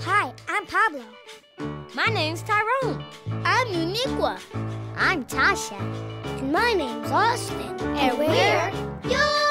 Hi, I'm Pablo. My name's Tyrone. I'm Uniqua. I'm Tasha. And my name's Austin. And, and we're, we're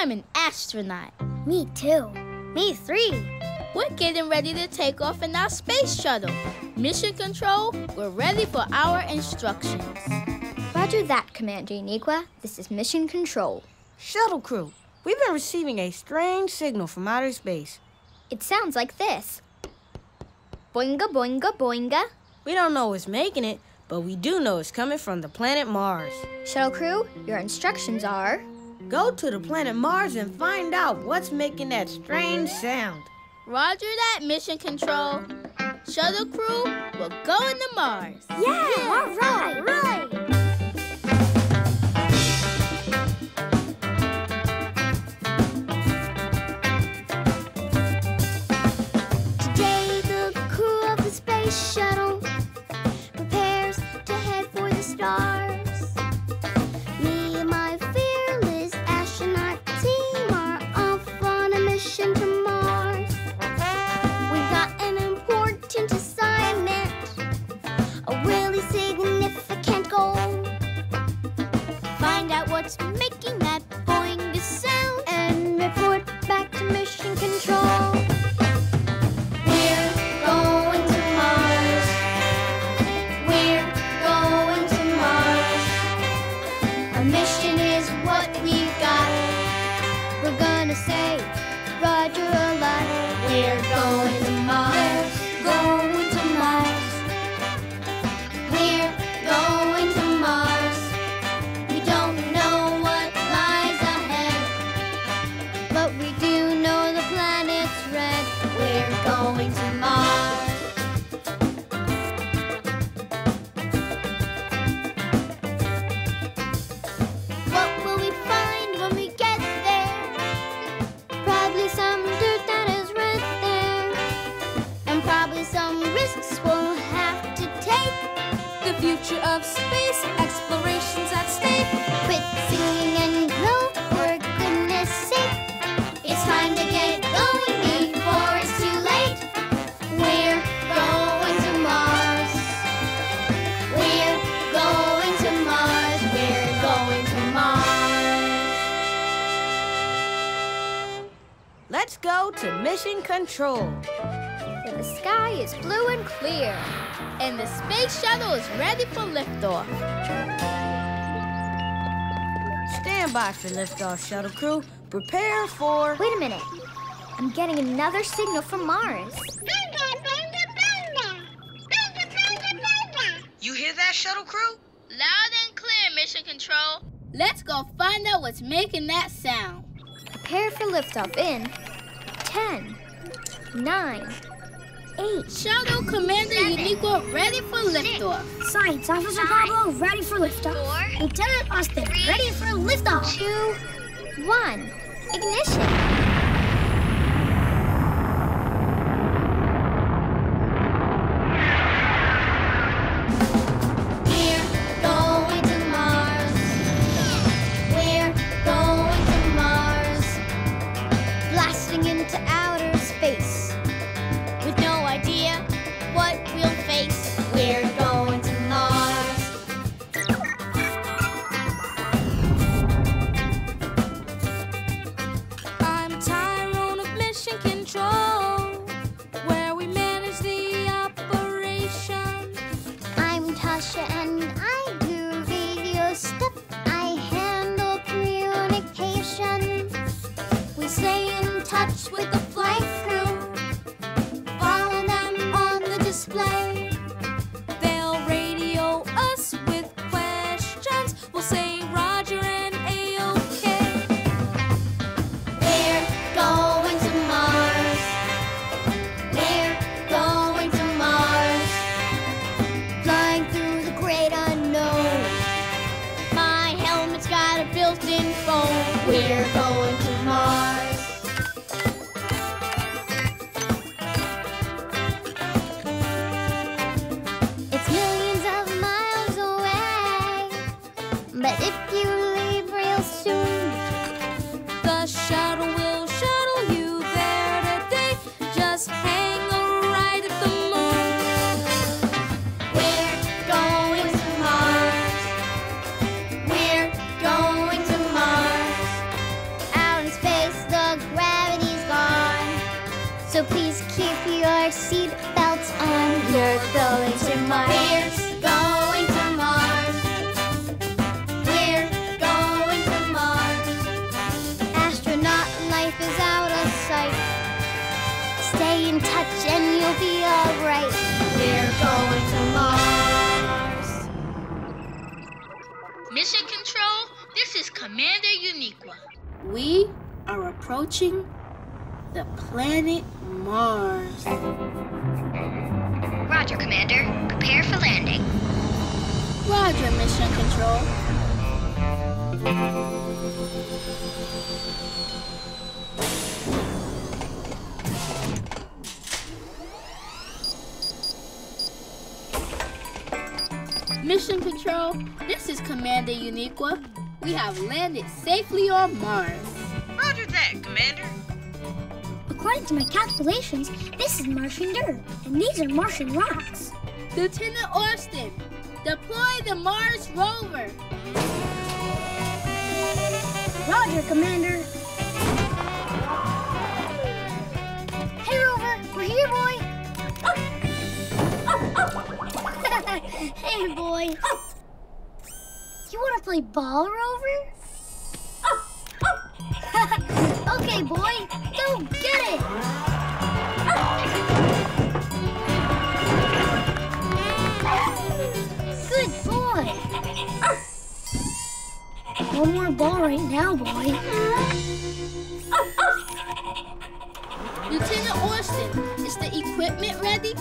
I'm an astronaut. Me too. Me three. We're getting ready to take off in our space shuttle. Mission Control, we're ready for our instructions. Roger that, Commander Uniqua. This is Mission Control. Shuttle crew, we've been receiving a strange signal from outer space. It sounds like this. Boinga, boinga, boinga. We don't know what's making it, but we do know it's coming from the planet Mars. Shuttle crew, your instructions are... Go to the planet Mars and find out what's making that strange sound. Roger that, Mission Control. Shuttle crew will go into Mars. Yeah, yeah. all right, right. Let's go to mission control. Where the sky is blue and clear. And the space shuttle is ready for liftoff. Stand by for liftoff, shuttle crew. Prepare for. Wait a minute. I'm getting another signal from Mars. You hear that, shuttle crew? Loud and clear, Mission Control. Let's go find out what's making that sound. Prepare for liftoff in 10, 9, 8. Shuttle Commander Uniqua ready for liftoff. Science Officer Pablo, ready for liftoff. Four, Lieutenant Austin, ready for liftoff. 2, 1. Ignition. touch with planet Mars. Roger, Commander. Prepare for landing. Roger, Mission Control. Mission Control, this is Commander Uniqua. We have landed safely on Mars. Roger that, Commander. According to my calculations, this is Martian dirt, and these are Martian rocks. Lieutenant Austin, deploy the Mars rover. Roger, Commander. Hey, Rover, we're here, boy. hey, boy. You want to play ball, Rover? Okay, boy, go get it. Good boy. One more ball right now, boy. Lieutenant Austin, is the equipment ready?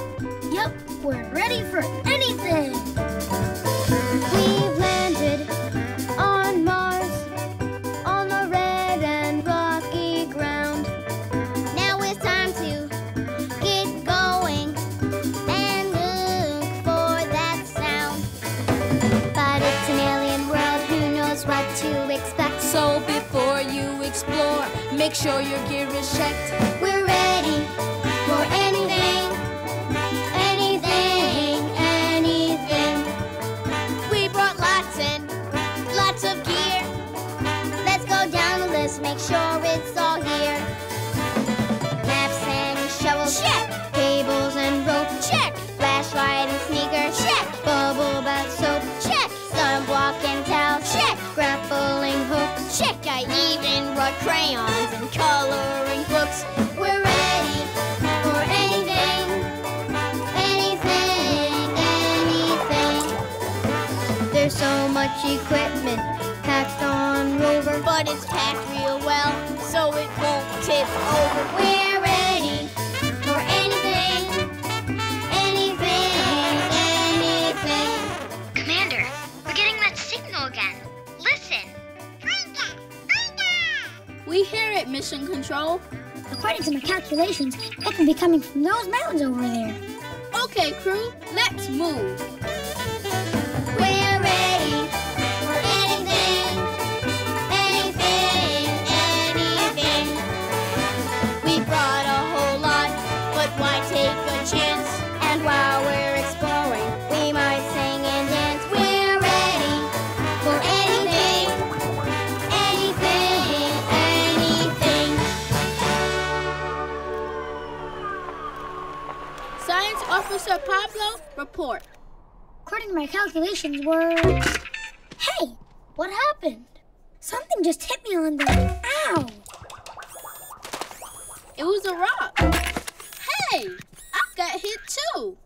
Yep, we're ready for anything. Make sure your gear is checked. We're ready for anything, anything, anything. We brought lots and lots of gear. Let's go down the list, make sure it's all here. Maps and shovels, check. Cables and rope, check. Flashlight and sneaker, check. Bubble bath soap, check. Sunblock and towel, check. Grappling hooks, check. I even brought crayons much equipment packed on Rover, but it's packed real well, so it won't tip over. We're ready for anything, anything, anything. Commander, we're getting that signal again. Listen. We hear it, Mission Control. According to my calculations, it can be coming from those mountains over there. Okay, crew, let's move. And while we're exploring, we might sing and dance. We're ready for anything, anything, anything. Science Officer Pablo, report. According to my calculations, we're. Hey, what happened? Something just hit me on the. Ow! It was a rock. Hey, I got hit too.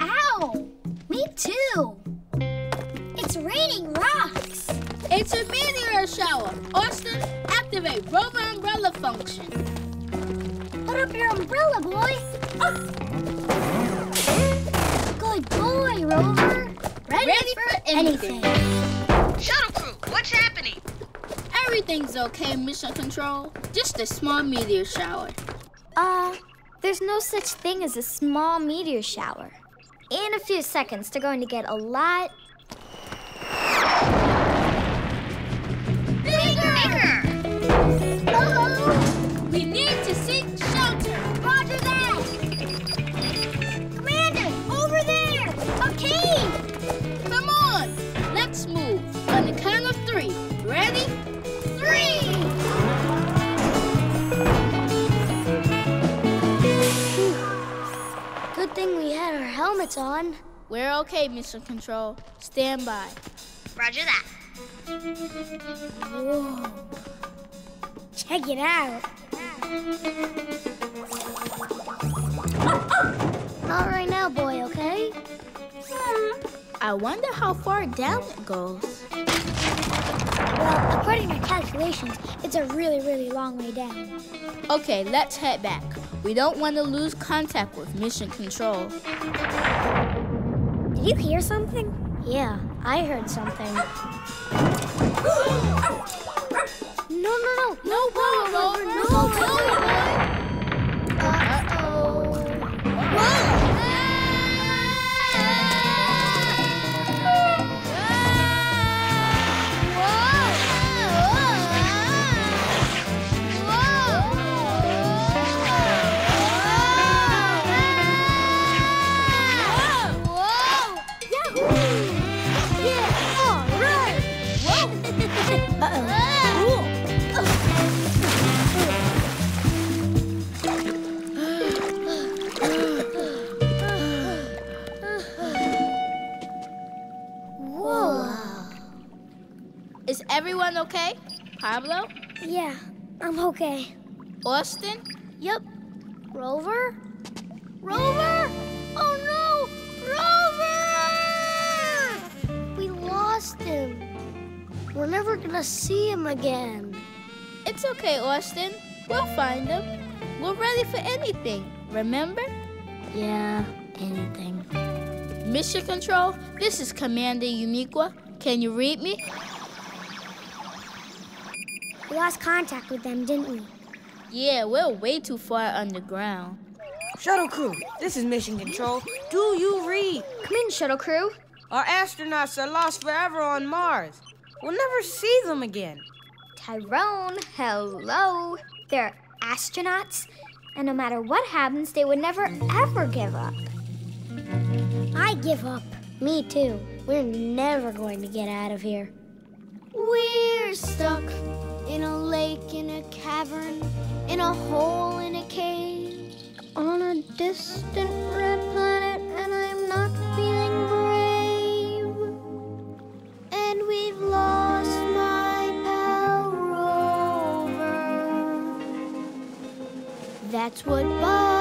Ow! Me too. It's raining rocks. It's a meteor shower. Austin, activate rover umbrella function. Put up your umbrella, boy. Good boy, Rover. Ready, Ready for anything. Shuttle crew, what's happening? Everything's okay, Mission Control. Just a small meteor shower. Uh, there's no such thing as a small meteor shower. In a few seconds, they're going to get a lot helmets on. We're okay, Mission Control. Stand by. Roger that. Whoa. Check it out. Not right now, boy, okay? I wonder how far down it goes. Well, according to my calculations, it's a really, really long way down. Okay, let's head back. We don't want to lose contact with Mission Control. Did you hear something? Yeah, I heard something. no, no, no. No, no, no, no, no, Yeah, I'm okay. Austin? Yep. Rover? Rover? Oh no! Rover! We lost him. We're never gonna see him again. It's okay, Austin. We'll find him. We're ready for anything, remember? Yeah, anything. Mission Control, this is Commander Uniqua. Can you read me? We lost contact with them, didn't we? Yeah, we're way too far underground. Shuttle crew, this is Mission Control. Do you read? Come in, shuttle crew. Our astronauts are lost forever on Mars. We'll never see them again. Tyrone, hello. They're astronauts, and no matter what happens, they would never ever give up. I give up. Me too. We're never going to get out of here. We're stuck in a lake, in a cavern, in a hole, in a cave. On a distant red planet, and I'm not feeling brave. And we've lost my pal Rover. That's what bothers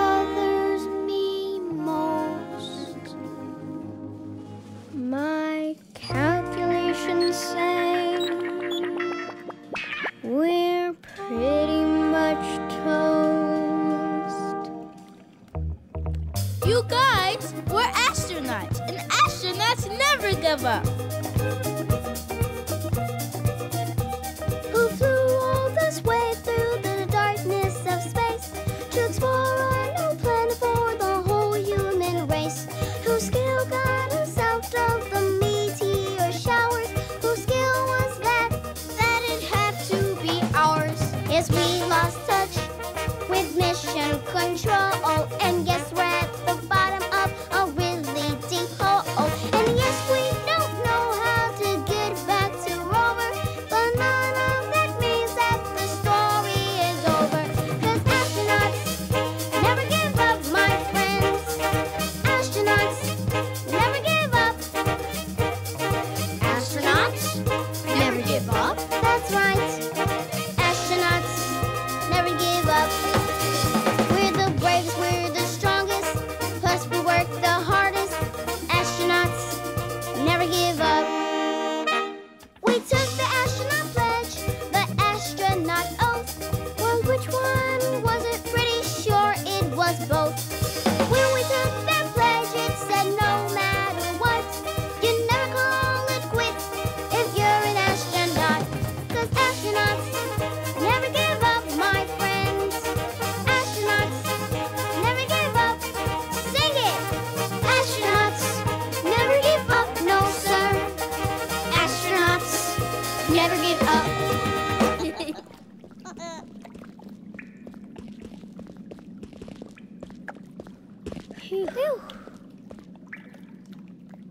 never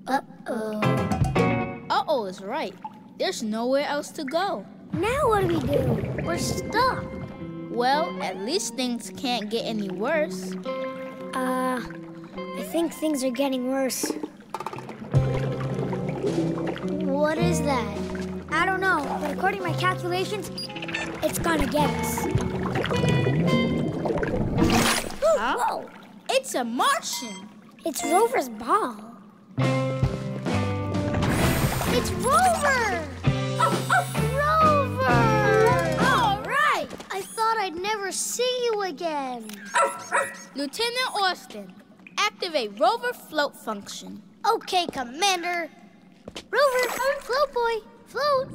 Uh-oh. Uh-oh is right. There's nowhere else to go. Now what do we do? We're stuck. Well, at least things can't get any worse. Uh, I think things are getting worse. What is that? I don't know, but according to my calculations, it's gonna get us. Huh? Whoa! It's a Martian. It's Rover's ball. It's Rover! Oh Rover! All right! I thought I'd never see you again. Lieutenant Austin, activate rover float function. Okay, Commander. Rover, float boy, float.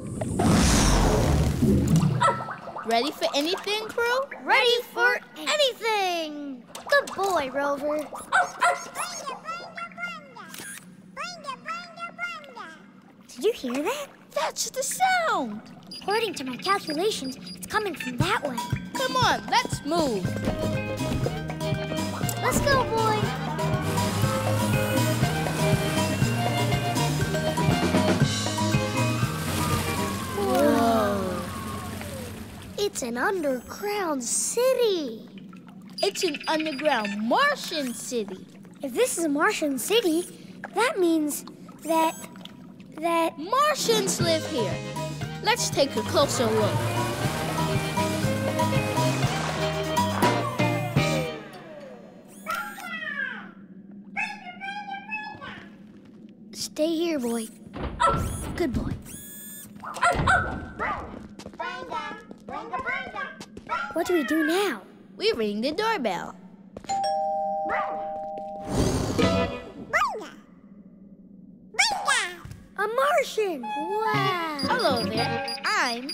Ready for anything, crew? Ready for anything. Good boy, Rover. Did you hear that? That's the sound. According to my calculations, it's coming from that way. Come on, let's move. Let's go, boy. It's an underground city. It's an underground Martian city. If this is a Martian city, that means that that Martians live here. Let's take a closer look. stay here, boy. Oh. Good boy. Oh, oh. What do we do now? We ring the doorbell. A Martian! Wow! Hello there. I'm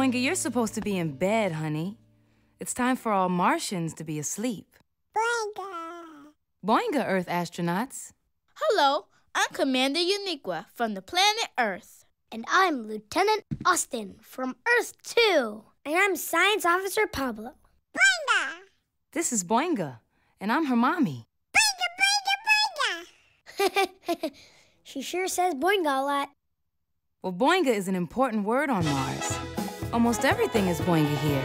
Boinga, you're supposed to be in bed, honey. It's time for all Martians to be asleep. Boinga, Boinga, Earth astronauts. hello. I'm Commander Uniqua from the planet Earth. And I'm Lieutenant Austin from Earth 2. And I'm Science Officer Pablo. Boinga! This is Boinga, and I'm her mommy. Boinga, boinga, boinga! she sure says boinga a lot. Well, Boinga is an important word on Mars. Almost everything is Boinga here.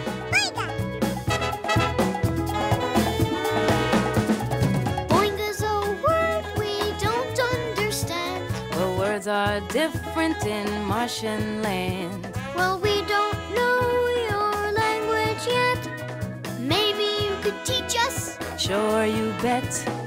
Boinga's a word we don't understand. Well, words are different in Martian land. Well, we don't know your language yet. Maybe you could teach us. Sure, you bet.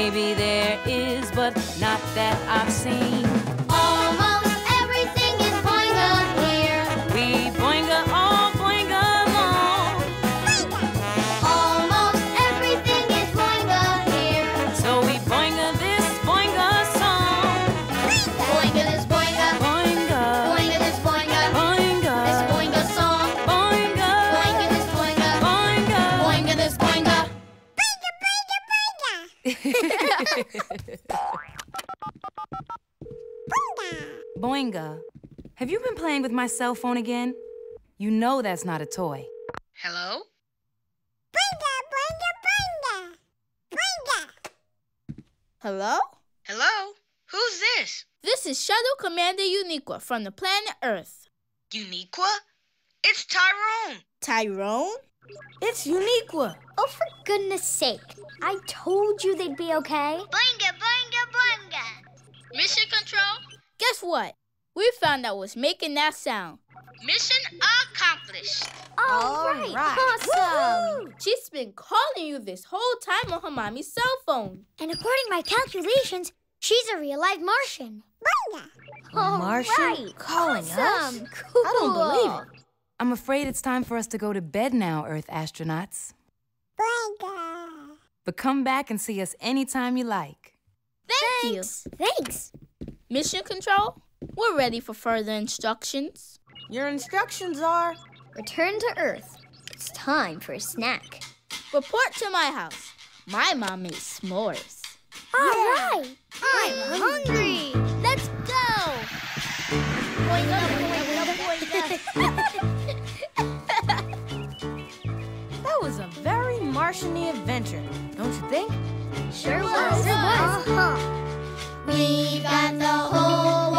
Maybe there is, but not that I've seen. Boinga, have you been playing with my cell phone again? You know that's not a toy. Hello? Hello? Hello? Who's this? This is Shuttle Commander Uniqua from the planet Earth. Uniqua? It's Tyrone. Tyrone? It's Uniqua. Oh, for goodness sake. I told you they'd be okay. Boinga, boinga, boinga. Mission control? Guess what? We found out what's making that sound. Mission accomplished. All right. Awesome. She's been calling you this whole time on her mommy's cell phone. And according to my calculations, she's a real live Martian. All Martian right. calling us? awesome. Cool. I don't believe it. I'm afraid it's time for us to go to bed now, Earth astronauts. But come back and see us anytime you like. Thank Thanks. Thanks. Mission control? We're ready for further instructions. Your instructions are Return to Earth. It's time for a snack. Report to my house. My mom made s'mores. All right. I'm hungry. Let's go! That was a very Martiany adventure, don't you think? Sure was. Uh huh. We got the whole